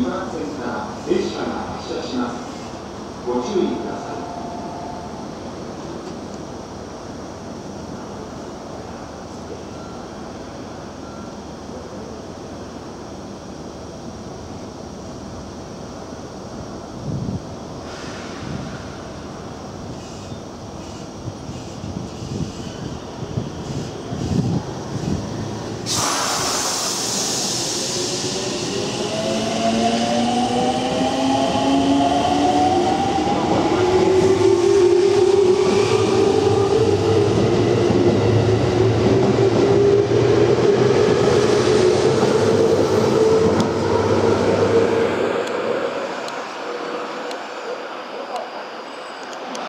茨城センター、電車が発車します。ご注意